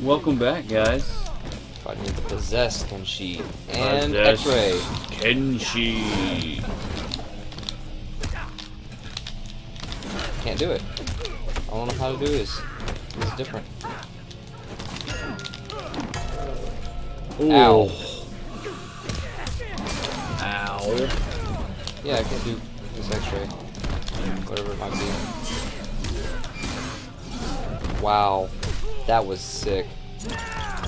Welcome back, guys. Fighting the possessed Kenshi and Possessed X-Ray. Kenshi. Can't do it. I don't know how to do this. This is different. Ooh. Ow. Oh. Ow. Yeah, I can do this X-Ray. Whatever it might be. Wow. That was sick. I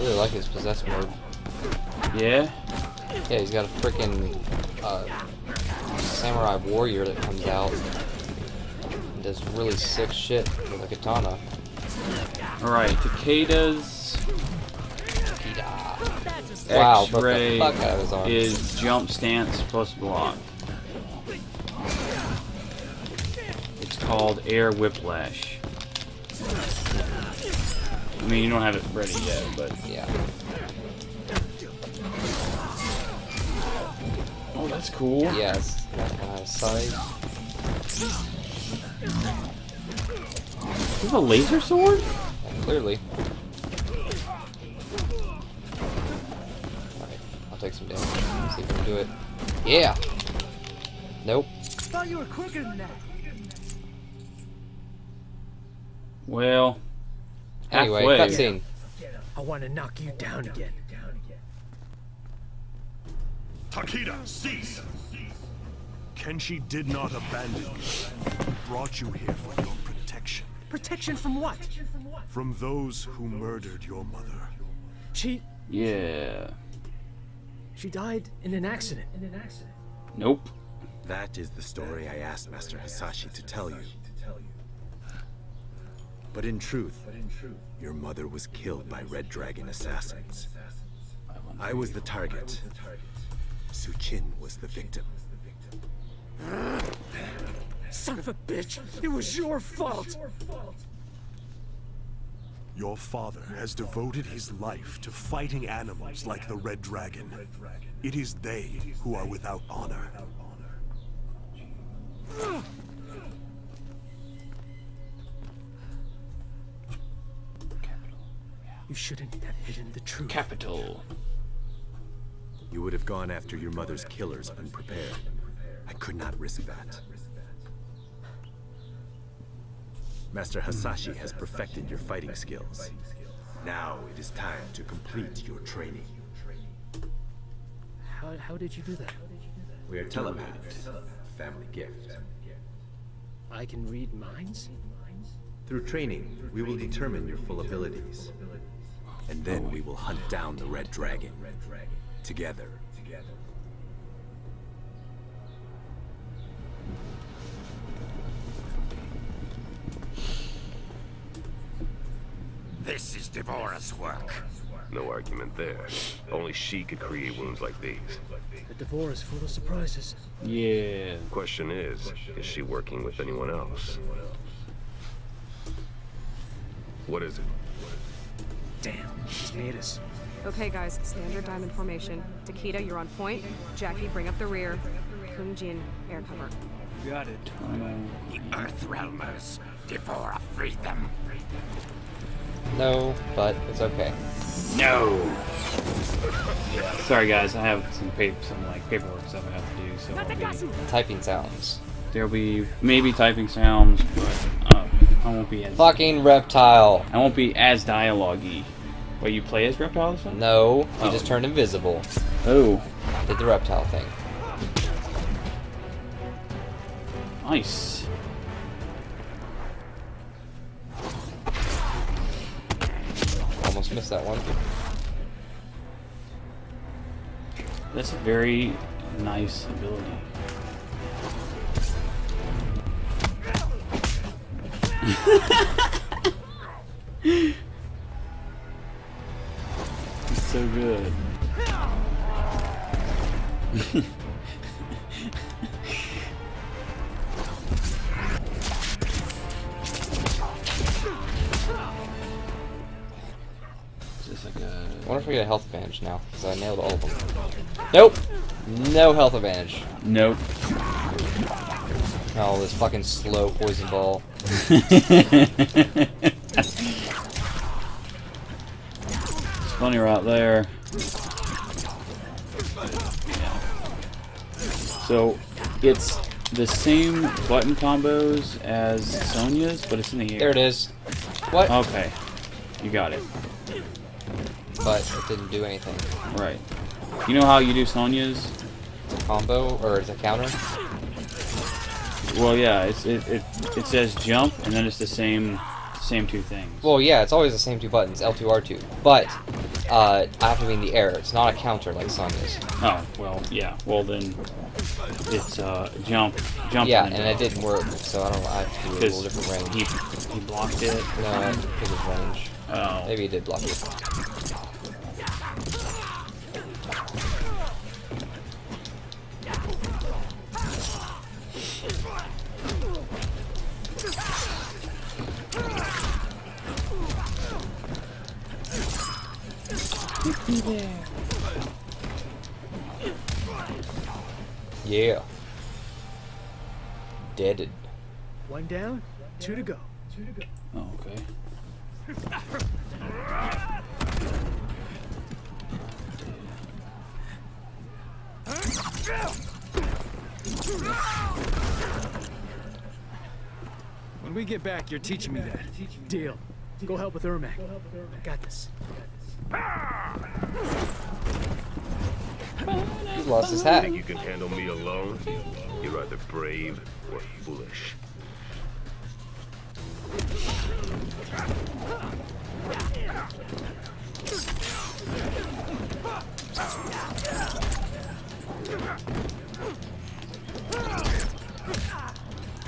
really like his possessed mode. Yeah? Yeah, he's got a freaking uh, samurai warrior that comes out and does really sick shit with a katana. Alright, Takeda's Kida. Wow, the fuck out of his arm. is jump stance plus block. Called air whiplash. I mean, you don't have it ready yet, but Yeah. oh, that's cool. Yes. That kind of sight. Is a laser sword? Yeah, clearly. Alright, I'll take some damage. See if I can do it. Yeah! Nope. Thought you were quicker than that. Well, Anyway, halfway. cutscene. I want to knock you down again. Takeda, cease! Kenshi did not abandon you. He brought you here for your protection. Protection from what? From those who murdered your mother. She Yeah. she died in an accident. In an accident. Nope. That is the story I asked Master Hasashi to tell you. But in truth, your mother was killed by Red Dragon assassins. I was the target. Suchin was the victim. Son of a bitch! It was your fault. Your father has devoted his life to fighting animals like the Red Dragon. It is they who are without honor. You shouldn't have hidden the truth. Capital. You would have gone after your mother's killers unprepared. I could not risk that. Master Hasashi has perfected your fighting skills. Now it is time to complete your training. How, how did you do that? We are telepaths. Family gift. I can read minds? Through training, we will determine your full abilities. And then we will hunt down the Red Dragon. Together. This is D'Vorah's work. No argument there. Only she could create wounds like these. D'Vorah's is full of surprises. Yeah. Question is, is she working with anyone else? What is it? Damn, he's made us. Okay, guys, standard diamond formation. Takeda, you're on point. Jacqui, bring up the rear. Kung Jin, air cover. Got it. The Earth Earthrealmers. D'Vorah freed them. No, but it's okay. No. Yeah. Sorry, guys. I have some paper, some like paperwork stuff I have to do. So I'll be, Typing sounds. there'll be maybe typing sounds, but I won't be as Fucking reptile. I won't be as dialogue-y. Wait, you play as reptile this one? No, he Oh. just turned invisible. Oh, Did the reptile thing. nice. Almost missed that one. That's a very nice ability. It's so good. Just like a I wonder if we get a health advantage now, because I nailed all of them. Nope! No health advantage. nope. Oh, this fucking slow poison ball. It's funny right there. So, it's the same button combos as Sonya's, but it's in the air. There it is. What? Okay. You got it. But it didn't do anything. Right. You know how you do Sonya's? Combo or it's a counter? Well, yeah, it's, it, it, it says jump, and then it's the same same two things. Well, yeah, it's always the same two buttons, L2, R2. But uh, I have to be in the air. It's not a counter like Sonya's. Oh, well, yeah. Well, then it's uh, jump, jump. Yeah, then and it didn't work, so I don't know. I have to do a little different range. he, he blocked it. No, because of range. Oh. Maybe he did block it. Yeah. Deaded. One down, two to go. Two to go. Oh, okay. When we get back, you're teaching me that. Deal. Go help with Ermac. I got this. He's lost his hat. Think you can handle me alone? You're either brave or foolish.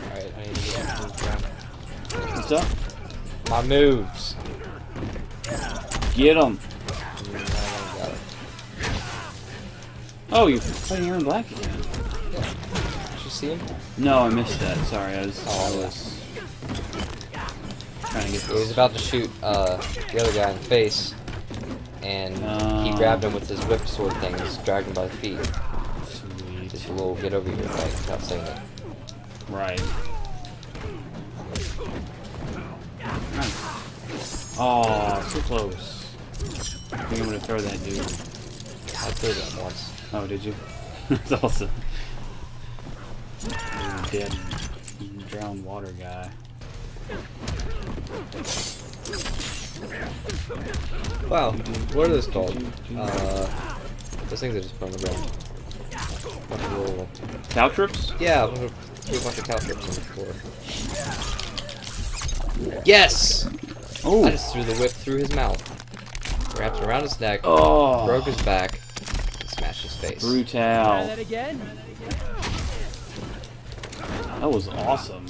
Alright, I need to get my moves down. What's up? My moves. Get him. I got it. Oh, you're fighting Erron Black again. Did you see him? No, I missed that. Sorry, I was, Oh, I was trying to get He was about to shoot uh, the other guy in the face, and he Uh. grabbed him with his whip sword thing and just dragged him by the feet. Sweet. Just a little get over here without saying it. Right. Nice. Oh, too close. I think I'm gonna throw that dude. I threw that once. Oh, did you? That's awesome. Dead, drowned water guy. Wow, what are those called? Uh, those things I just put on the ground. Little, Caltrops? yeah, I threw a bunch of caltrops on the floor. Yes! Oh. I just threw the whip through his mouth, wrapped around his neck, Oh. broke his back, and smashed his face. Brutal. That again? That was awesome.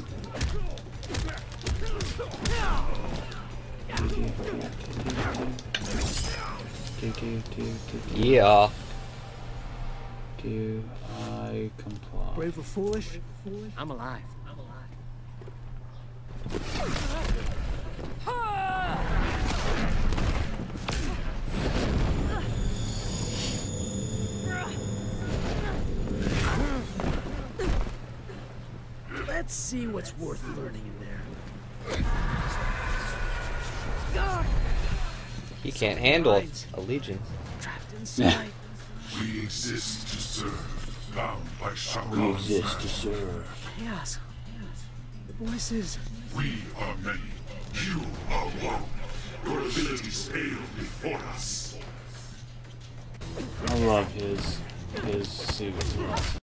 Yeah. Do I comply? Brave or foolish? I'm alive. Let's see what's worth learning in there. He can't handle a legion. Trapped inside. We exist to serve, bound by We exist to serve. Chaos. The voices. We are many. You are one. Your abilities fail before us. I love his his suit.